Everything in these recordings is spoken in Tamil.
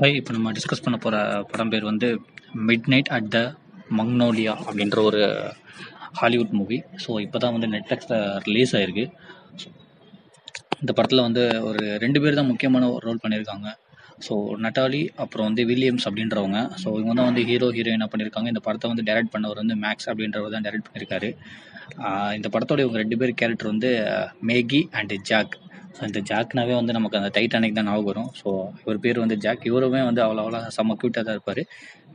ஹாய் இப்போ நம்ம டிஸ்கஸ் பண்ண போகிற படம் பேர் வந்து midnight at the Magnolia அப்படின்ற ஒரு ஹாலிவுட் மூவி ஸோ இப்போ தான் வந்து நெட்ஃப்ளிக்ஸில் ரிலீஸ் ஆயிருக்கு. இந்த படத்தில் வந்து ஒரு ரெண்டு பேர் தான் முக்கியமான ஒரு ரோல் பண்ணியிருக்காங்க. ஸோ நட்டாலி அப்புறம் வந்து வில்லியம்ஸ் அப்படின்றவங்க. ஸோ இவங்க தான் வந்து ஹீரோ ஹீரோயினாக பண்ணியிருக்காங்க. இந்த படத்தை வந்து டைரக்ட் பண்ணவர் வந்து மேக்ஸ் அப்படின்றவர் தான் டைரக்ட் பண்ணியிருக்காரு. இந்த படத்தோட இவங்க ரெண்டு பேர் கேரக்டர் வந்து மேகி அண்ட் ஜாக் ஸோ இந்த ஜாக்னாவே வந்து நமக்கு அந்த டைட்டானிக் தான் ஞாபகம் வரும். ஸோ இவர் பேர் வந்து ஜாக். இவருமே வந்து அவ்வளோ அவ்வளோ செம்ம க்யூட்டாக தான் இருப்பார்.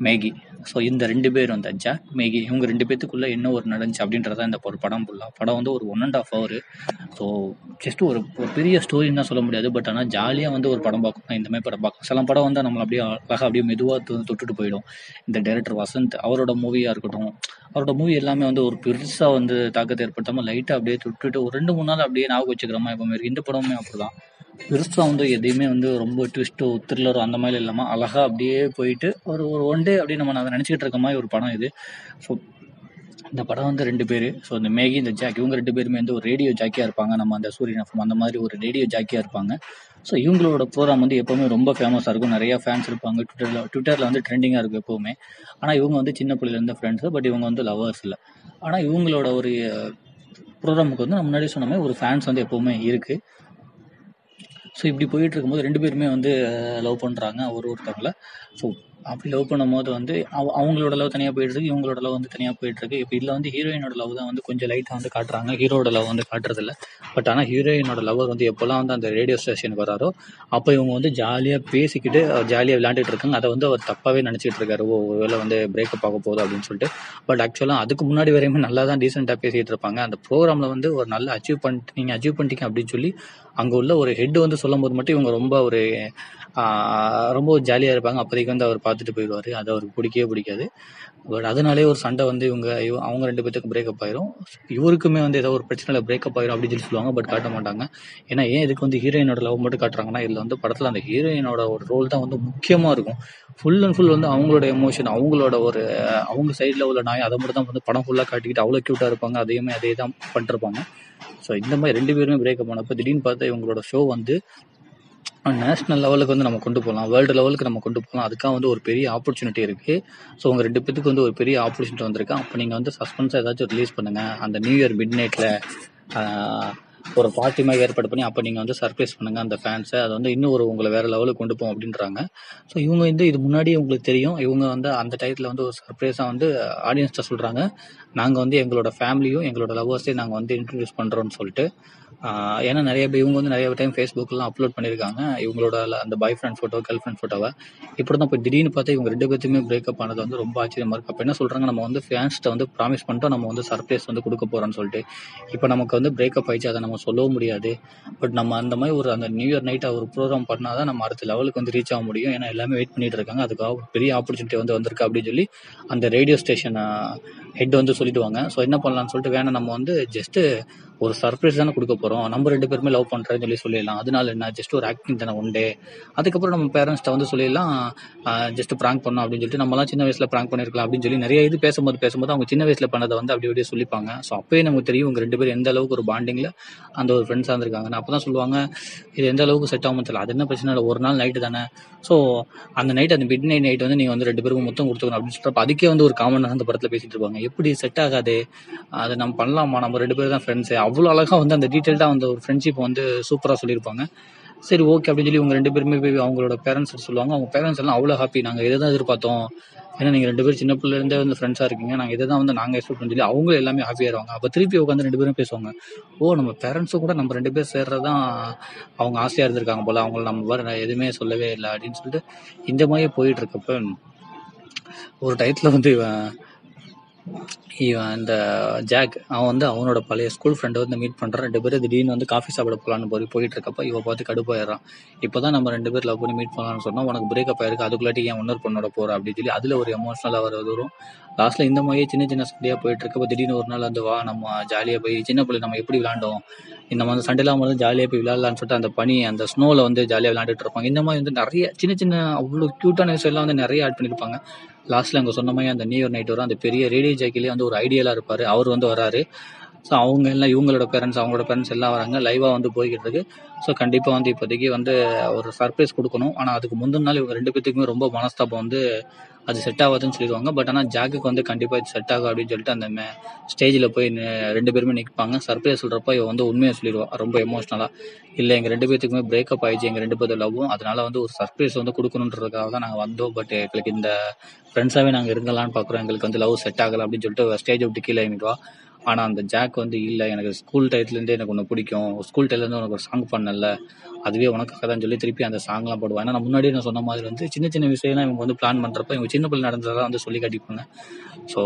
மேகி. ஸோ இந்த ரெண்டு பேர் வந்து ஜாக் மேகி இவங்க ரெண்டு பேத்துக்குள்ளே என்ன ஒரு நடந்துச்சு அப்படின்றத இந்த ஒரு படம் ஃபுல்லாக படம் வந்து ஒரு one and half hour so just ஒரு ஒரு பெரிய ஸ்டோரின்னு தான் சொல்ல முடியாது. பட் ஆனால் ஜாலியாக வந்து ஒரு படம் பார்க்கணும். இந்த மாதிரி படம் பார்க்கணும் சில படம் வந்து நம்மளை அப்படியே அழகாக அப்படியே மெதுவாக தொட்டுட்டு போயிடும். இந்த டைரக்டர் வசந்த் அவரோட மூவியாக இருக்கட்டும். அவரோட மூவி எல்லாமே வந்து ஒரு பெருசாக வந்து தாக்கத்தை ஏற்படுத்தாமல் லைட்டாக அப்படியே தொட்டுட்டு ஒரு ரெண்டு மூணு நாள் அப்படியே ஞாபகம் வச்சுக்கிறோமா இப்போ இந்த படம் படமுமே அப்படிதான். பெருசாக வந்து எதையுமே வந்து ரொம்ப ட்விஸ்ட்டோ த்ரில்லரோ அந்த மாதிரி இல்லாமல் அழகாக அப்படியே போயிட்டு ஒரு ஒரு ஒன் டே அப்படியே நம்ம அதை நினச்சிக்கிட்டு இருக்க மாதிரி ஒரு படம் இது. ஸோ இந்த படம் வந்து ரெண்டு பேர். ஸோ இந்த மேகி இந்த ஜாக்கி இவங்க ரெண்டு பேருமே வந்து ஒரு ரேடியோ ஜாக்கியாக இருப்பாங்க. நம்ம அந்த சூரியன் எஃப்எம் அந்த மாதிரி ஒரு ரேடியோ ஜாக்கியாக இருப்பாங்க. ஸோ இவங்களோட ப்ரோக்ராம் வந்து எப்போவுமே ரொம்ப ஃபேமஸாக இருக்கும். நிறைய ஃபேன்ஸ் இருப்பாங்க. ட்விட்டரில் ட்விட்டரில் வந்து ட்ரெண்டிங்காக இருக்கும் எப்போவுமே. ஆனால் இவங்க வந்து சின்ன பிள்ளையிலேருந்து ஃப்ரெண்ட்ஸு பட் இவங்க வந்து லவர்ஸ் இல்லை. ஆனால் இவங்களோட ஒரு ப்ரோக்ராமுக்கு வந்து நான் முன்னாடி சொன்ன மாதிரி ஒரு ஃபேன்ஸ் வந்து எப்போவுமே இருக்குது ஸோ இப்படி போயிட்டு இருக்கும்போது ரெண்டு பேருமே வந்து லவ் பண்ணுறாங்க ஒரு ஒருத்தவங்கள. ஸோ அப்படி லவ் பண்ணும்போது வந்து அவ அவங்களோட லவ் தனியாக போயிட்டுருக்கு இவங்களோட லவ் வந்து தனியாக போயிட்டுருக்கு. இப்போ இதில் வந்து ஹீரோயினோட லவ் தான் வந்து கொஞ்சம் லைட்டாக வந்து காட்டுறாங்க. ஹீரோட லவ் வந்து காட்டுறதில்ல. பட் ஆனால் ஹீரோயினோட லவர் வந்து எப்போல்லாம் வந்து அந்த ரேடியோ ஸ்டேஷனுக்கு வராரோ அப்போ இவங்க வந்து ஜாலியாக பேசிக்கிட்டு ஜாலியாக விளையாண்டுட்டு இருக்காங்க. அதை வந்து அவர் தப்பாகவே நினச்சிட்டு இருக்காரு. ஓ ஒருவேளை வந்து பிரேக்கப் ஆக போகுது அப்படின்னு சொல்லிட்டு. பட் ஆக்சுவலாக அதுக்கு முன்னாடி வரையுமே நல்லா தான் டீசெண்டாக பேசிகிட்டு இருப்பாங்க. அந்த ப்ரோக்ராமில் வந்து ஒரு நல்ல அச்சீவ் பண்ணிட்டு நீங்கள் அச்சீவ் பண்ணிட்டீங்க அப்படின்னு சொல்லி அங்கே உள்ள ஒரு ஹெட் வந்து சொல்லும் போது மட்டும் இவங்க ரொம்ப ஒரு ரொம்ப ஜாலியாக இருப்பாங்க. அப்போதைக்கு வந்து அவர் பார்த்துட்டு போயிடுவார். அது அவருக்கு பிடிக்கவே பிடிக்காது. பட் அதனாலே ஒரு சண்டை வந்து இவங்க அவங்க ரெண்டு பேத்துக்கு பிரேக்கப் ஆயிரும். இவருக்குமே வந்து ஏதோ ஒரு பிரச்சனையில் பிரேக்கப் ஆயிரும் அப்படின்னு சொல்லி சொல்லுவாங்க பட் காட்ட மாட்டாங்க. ஏன்னா ஏன் இதுக்கு வந்து ஹீரோயினோட லவ் மட்டும் காட்டுறாங்கன்னா இதில் வந்து படத்தில் அந்த ஹீரோயினோட ஒரு ரோல் தான் வந்து முக்கியமாக இருக்கும். ஃபுல் அண்ட் ஃபுல் வந்து அவங்களோட எமோஷன் அவங்களோட ஒரு அவங்க சைடில் உள்ள நாய் அதை மட்டும் தான் வந்து படம் ஃபுல்லாக காட்டிக்கிட்டு அவ்வளோ க்யூட்டாக இருப்பாங்க. அதையுமே அதே தான் பண்ணிருப்பாங்க. ஸோ இந்த மாதிரி ரெண்டு பேருமே பிரேக்கப் பண்ணப்போ திடீர்னு பார்த்து இவங்களோட ஷோ வந்து நேஷ்னல் லெவலுக்கு வந்து நம்ம கொண்டு போகலாம். வேர்ல்டு லெவலுக்கு நம்ம கொண்டு போகலாம். அதுக்காக வந்து ஒரு பெரிய ஆப்பர்ச்சுனிட்டி இருக்குது ஸோ உங்கள் ரெண்டு பேத்துக்கு வந்து ஒரு பெரிய ஆப்பர்ச்சுனிட்டி வந்திருக்கு. அப்போ நீங்கள் வந்து சஸ்பென்ஸாக ஏதாச்சும் ரிலீஸ் பண்ணுங்கள் அந்த நியூ இயர் மிட் நைட்டில் ஒரு பார்ட்டி மாதிரி ஏற்பாடு பண்ணி அப்போ நீங்கள் வந்து சர்ப்ரைஸ் பண்ணுங்கள் அந்த ஃபேன்ஸை அதை வந்து இன்னும் ஒரு உங்களை வேறு லெவலுக்கு கொண்டு போகும் அப்படின்றாங்க. ஸோ இவங்க வந்து இது முன்னாடியே உங்களுக்கு தெரியும். இவங்க வந்து அந்த டயத்தில் வந்து ஒரு சர்ப்ரைஸாக வந்து ஆடியன்ஸ்கிட்ட சொல்கிறாங்க நாங்கள் வந்து எங்களோட ஃபேமிலியும் எங்களோட லவ்வர்ஸையும் நாங்கள் வந்து இன்ட்ரடியூஸ் பண்ணுறோம்னு சொல்லிட்டு. ஏன்னா நிறைய பேர் இவங்க வந்து நிறைய டைம் ஃபேஸ்புக்கெல்லாம் அப்லோட் பண்ணியிருக்காங்க. இவங்களோட அந்த boyfriend photo girlfriend ஃபோட்டோவை இப்படி தான் இப்போ திடீர்னு பார்த்தா இவங்க ரெண்டு பேர்த்துமே பிரேக்கப் ஆனது வந்து ரொம்ப ஆச்சரியமாக இருக்கு. அப்போ என்ன சொல்கிறாங்க நம்ம வந்து ஃபேன்ஸ்ட்டை வந்து ப்ராமிஸ் பண்ணிட்டோம் நம்ம வந்து சர்ப்ரைஸ் வந்து கொடுக்க போகிறோம்னு சொல்லிட்டு. இப்போ நமக்கு வந்து பிரேக்கப் ஆயிடுச்சு அதை நம்ம சொல்லவும் முடியாது. பட் நம்ம அந்த மாதிரி ஒரு அந்த நியூ இயர் நைட்டாக ஒரு ப்ரோக்ராம் பண்ணால் தான் நம்ம அடுத்த லெவலுக்கு வந்து ரீச் ஆக முடியும். ஏன்னா எல்லாமே வெயிட் பண்ணிட்டு இருக்காங்க. அதுக்காக பெரிய ஆப்பர்ச்சுனிட்டி வந்து வந்திருக்கு அப்படின்னு சொல்லி அந்த ரேடியோ ஸ்டேஷன் ஹெட் வந்து சொல்லிடுவாங்க. ஸோ என்ன பண்ணலாம்னு சொல்லிட்டு வேணால் நம்ம வந்து ஜஸ்ட்டு ஒரு சர்ப்ரைஸ் தானே கொடுக்க போறோம். நம்ம ரெண்டு பேருமே லவ் பண்றேன்னு சொல்லி சொல்லிடலாம். அதனால என்ன? ஜஸ்ட் ஒரு ஆக்டிங் தானே ஒன் டே அதுக்கப்புறம் நம்ம பேரண்ட்ஸ்ட்ட வந்து சொல்லிடலாம். ஜஸ்ட் ப்ராங்க் பண்ணோம் அப்படின்னு சொல்லிட்டு நம்மலாம் சின்ன வயசுல ப்ராங்க் பண்ணிருக்கலாம் அப்படின்னு சொல்லி நிறைய இது பேசும்போது பேசும்போது அவங்க சின்ன வயசுல பண்ணதை வந்து அப்படி அப்படியே சொல்லிப்பாங்க. ஸோ அப்பயே நமக்கு தெரியும் இவங்க ரெண்டு பேரும் எந்த அளவுக்கு ஒரு பாண்டிங்ல அந்த ஒரு ஃப்ரெண்ட்ஸாக இருந்திருக்காங்க அப்பதான் சொல்லுவாங்க இது எந்த அளவுக்கு செட் ஆகும் தெரியல. அது என்ன பிரச்சனை? இல்லை ஒரு நாள் நைட்டு தானே. ஸோ அந்த நைட் அந்த மிட் நைட் நைட் வந்து நீங்க வந்து ரெண்டு பேருக்கும் மொத்தம் கொடுத்துக்கணும் அப்படின்னு சொல்றப்ப அதுக்கே வந்து ஒரு காமன் அந்த படத்துல பேசிட்டு இருப்பாங்க. எப்படி செட் ஆகாது? அதை நம்ம பண்ணலாமா? நம்ம ரெண்டு பேரும் தான் ஃப்ரெண்ட்ஸ் அவ்வளோ அழகாக வந்து அந்த டீட்டெயில்டாக அந்த ஒரு ஃப்ரெண்ட்ஷிப் வந்து சூப்பராக சொல்லியிருப்பாங்க. சரி ஓகே அப்படின்னு சொல்லி இவங்க ரெண்டு பேருமே போய் அவங்களோட பேரண்ட்ஸ் சொல்லுவாங்க. அவங்க பேரண்ட்ஸ் எல்லாம் அவ்வளோ ஹாப்பி நாங்கள் இதை தான் எதிர்பார்த்தோம்? ஏன்னா நீங்கள் ரெண்டு பேரும் சின்ன பிள்ளைலேருந்தே வந்து ஃப்ரெண்ட்ஸாக இருக்கீங்க. நாங்கள் இதை தான் வந்து நாங்கள் எக்ஸ்பெக்ட் பண்ணி சொல்லி அவங்களும் எல்லாமே ஹாப்பியாயிருவாங்க அப்போ திருப்பி உட்காந்து ரெண்டு பேரும் பேசுவாங்க. ஓ நம்ம பேரண்ட்ஸும் கூட நம்ம ரெண்டு பேர் சேர்றது தான் அவங்க ஆசையாக இருந்திருக்காங்க போல. அவங்கள நம்ம வேறு எதுவுமே சொல்லவே இல்லை அப்படின்னு சொல்லிட்டு இந்த மாதிரியே போயிட்டு இருக்கப்ப ஒரு டயத்தில் வந்து இவன் இவன் இந்த ஜாக் அவன் வந்து அவனோட பழைய ஸ்கூல் ஃப்ரெண்டை வந்து மீட் பண்ணுறான் ரெண்டு பேரும் திடீர்னு வந்து காஃபி சாப்பிட போகலான்னு போய் போயிட்டு இருக்கப்போ இவன் பார்த்து கடுப்பாயிடுறான். இப்போதான் நம்ம ரெண்டு பேர் லவ் பண்ணி மீட் பண்ணலாம்னு சொன்னால் உனக்கு பிரேக்கப் ஆயிருக்கு அதுக்குள்ளாட்டி என் இன்னொரு பொண்ணோட போற? அப்படின்னு சொல்லி அதில் ஒரு எமோஷனலாக வர வரும். லாஸ்ட்டில் இந்த மாதிரியே சின்ன சின்ன சண்டையாக போயிட்டு இருக்கப்போ திடீர்னு ஒரு நாள் வந்து வா நம்ம ஜாலியாக போய் சின்ன பிள்ளை நம்ம எப்படி விளாண்டோம் இந்த மாதிரி சண்டைலாம் வந்து ஜாலியாக போய் விளாடலான்னு சொல்லிட்டு அந்த பனி அந்த ஸ்னோவில் வந்து ஜாலியாக விளாண்டுட்டு இருப்பாங்க. இந்த மாதிரி வந்து நிறைய சின்ன சின்ன அவ்வளோ க்யூட்டான விஷயம்லாம் எல்லாம் வந்து நிறைய ஆட் பண்ணிருப்பாங்க. லாஸ்ட்டில் அங்கே சொன்ன மாதிரி அந்த நியூ இயர் நைட் வரும். அந்த பெரிய ரேடியோ ஜாக்கிலே வந்து ஒரு ஐடியலாக இருப்பார். அவர் வந்து வராரு. ஸோ அவங்க எல்லாம் இவங்களோட பேரண்ட்ஸ் அவங்களோட பேரண்ட்ஸ் எல்லாம் வராங்க. லைவாக வந்து போய்கிட்டு இருக்கு. ஸோ கண்டிப்பாக வந்து இப்போதைக்கு வந்து ஒரு சர்ப்ரைஸ் கொடுக்கணும். ஆனால் அதுக்கு முந்தின நாள் இவங்க ரெண்டு பேத்துக்குமே ரொம்ப மனஸ்தாபம் வந்து அது செட் ஆகாதுன்னு சொல்லிடுவாங்க. பட் ஆனால் ஜாக்குக்கு வந்து கண்டிப்பாக இது செட் ஆகும் அப்படின்னு சொல்லிட்டு அந்த ஸ்டேஜில் போய் ரெண்டு பேருமே நிற்பாங்க சர்ப்ரைஸ் சொல்கிறப்ப இவன் வந்து உண்மையை சொல்லிடுவா. ரொம்ப எமோஷ்னலாக இல்லை எங்கள் ரெண்டு பேத்துக்குமே பிரேக்கப் ஆயிடுச்சு. எங்கள் ரெண்டு பேர்த்து லவ்வும் அதனால வந்து ஒரு சர்ப்ரைஸ் வந்து கொடுக்கணுன்றதுக்காக தான் நாங்கள் வந்தோம். பட் எங்களுக்கு இந்த ஃப்ரெண்ட்ஸாகவே நாங்கள் இருந்தலாம்னு பார்க்குறோம் எங்களுக்கு வந்து லவ் செட் ஆகலை அப்படின்னு சொல்லிட்டு ஸ்டேஜ் விட்டு கீழே இறங்கிடுவா. ஆனால் அந்த ஜாக் வந்து இல்லை எனக்கு ஸ்கூல் டயத்துலேருந்தே எனக்கு ஒன்று பிடிக்கும். ஸ்கூல் டயத்துலேருந்து உனக்கு ஒரு சாங் பண்ணல. அதுவே உனக்காக தான் சொல்லி திருப்பி அந்த சாங்லாம் போடுவேன். ஏன்னா நான் முன்னாடியே நான் சொன்ன மாதிரி வந்து சின்ன சின்ன விஷயம்லாம் இவங்க வந்து பிளான் பண்ணுறப்ப இவங்க சின்ன பிள்ளை நடந்ததெல்லாம் வந்து சொல்லி காட்டிப்பாங்க. ஸோ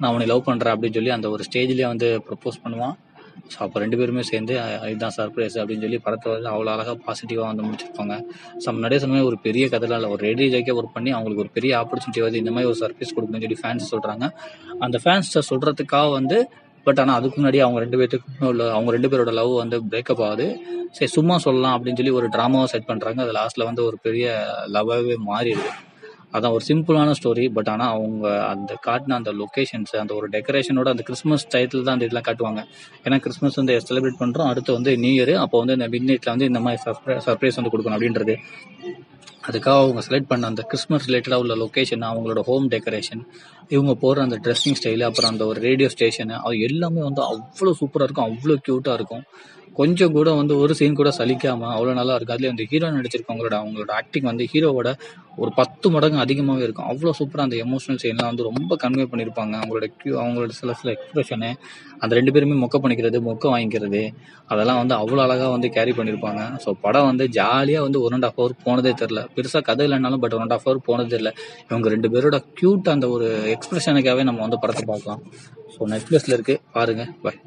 நான் அவனை லவ் பண்ணுறேன் அப்படின்னு சொல்லி அந்த ஒரு ஸ்டேஜ்லேயே வந்து ப்ரப்போஸ் பண்ணுவான். ஸோ அப்போ ரெண்டு பேருமே சேர்ந்து இதுதான் சர்ப்ரைஸ் அப்படின்னு சொல்லி படத்தை வந்து அவ்வளோ அழகாக பாசிட்டிவாக வந்து முடிச்சிருப்பாங்க. ஸோ முன்னாடியே சொன்ன ஒரு பெரிய கதையில் இல்லை ஒரு ரேடியோ ஜாக்கே ஒர்க் பண்ணி அவங்களுக்கு ஒரு பெரிய ஆப்பர்ச்சுனிட்டி வந்து இந்த மாதிரி ஒரு சர்ப்ரைஸ் கொடுக்கணும்னு சொல்லி ஃபேன்ஸ் சொல்கிறாங்க அந்த ஃபேன்ஸை சொல்கிறதுக்காக வந்து பட் ஆனால் அதுக்கு முன்னாடி அவங்க ரெண்டு பேர்த்துக்கு உள்ள அவங்க ரெண்டு பேரோட லவ் வந்து பிரேக்கப் ஆகுது. சரி சும்மா சொல்லலாம் அப்படின்னு சொல்லி ஒரு ட்ராமாவை செட் பண்ணுறாங்க அது லாஸ்ட்டில் வந்து ஒரு பெரிய லவ்வாகவே மாறிடுது. அதான் ஒரு சிம்பிளான ஸ்டோரி பட் ஆனால் அவங்க அந்த காட்டின அந்த லொக்கேஷன்ஸ் அந்த ஒரு டெக்கரேஷனோட அந்த கிறிஸ்மஸ் டயத்தில் தான் அந்த இதெல்லாம் காட்டுவாங்க. ஏன்னா கிறிஸ்மஸ் வந்து செலிப்ரேட் பண்ணுறோம் அடுத்து வந்து நியூ இயர் அப்போ வந்து இந்த மிட் நைட்டில் வந்து இந்த மாதிரி சர்ப்ரைஸ் வந்து கொடுக்கணும் அப்படின்றது. அதுக்காக அவங்க செலக்ட் பண்ண அந்த கிறிஸ்மஸ் ரிலேட்டடாக உள்ள லொக்கேஷன் அவங்களோட ஹோம் டெக்கரேஷன் இவங்க போடுற அந்த ட்ரெஸ்ஸிங் ஸ்டைலு அப்புறம் அந்த ஒரு ரேடியோ ஸ்டேஷனு அது எல்லாமே வந்து அவ்வளோ சூப்பராக இருக்கும் அவ்வளோ க்யூட்டாக இருக்கும். கொஞ்சம் கூட வந்து ஒரு சீன் கூட சலிக்காமல் அவ்வளோ நல்லா இருக்கும் அதுலேயே அந்த ஹீரோ நடிச்சிருக்கவங்களோட அவங்களோட ஆக்டிங் வந்து ஹீரோவோட ஒரு பத்து மடங்கு அதிகமாகவே இருக்கும். அவ்வளோ சூப்பராக அந்த எமோஷனல் சீன்லாம் வந்து ரொம்ப கன்வே பண்ணியிருப்பாங்க அவங்களோட க்யூ அவங்களோட சில சில எக்ஸ்பிரஷனு அந்த ரெண்டு பேருமே மொக்க பண்ணிக்கிறது மொக்க வாங்கிக்கிறது. அதெல்லாம் வந்து அவ்வளோ அழகாக வந்து கேரி பண்ணியிருப்பாங்க ஸோ படம் வந்து ஜாலியாக வந்து ஒன் அண்ட் ஆஃப் ஹவர் போனதே தெரில பெருசாக கதை இல்லைனாலும் but one and half hour போனதே தெரில இவங்க ரெண்டு பேரோட க்யூட் அந்த ஒரு எக்ஸ்பிரஷனுக்காகவே நம்ம வந்து படத்தை பார்க்கலாம். ஸோ நெட்ஃப்ளிக்ஸில் இருக்குது பாருங்கள் பாய்